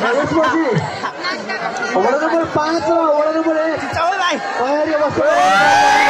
त्यसपछि वडा नंबर पाँच वडा नंबर एक। तयारी अवस्था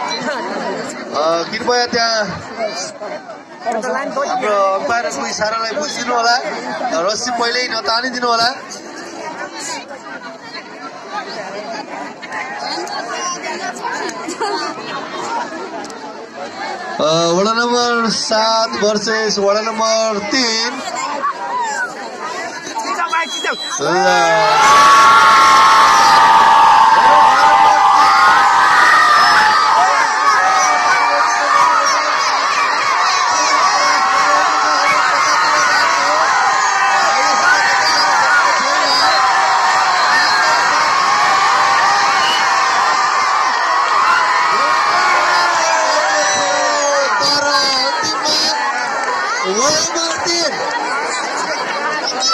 अ, कृपया त्यहाँ हाम्रो अम्पायरको इसारालाई बुझिदिनु होला रस्सी पहिल्यै नतानिदिनु होला वडा नम्बर सात भर्सेस वडा नम्बर तिन। ඔයාම තියෙන.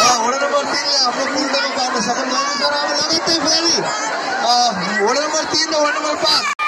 ආ ඕන නම්බර් තියෙන අපේ කුල්ඩේ කාර්ය සකන් ගාන කරාම ළඟට ඉතින් ෆැමි. ආ ඕන නම්බර් තියෙන ඕන නම්බර් 5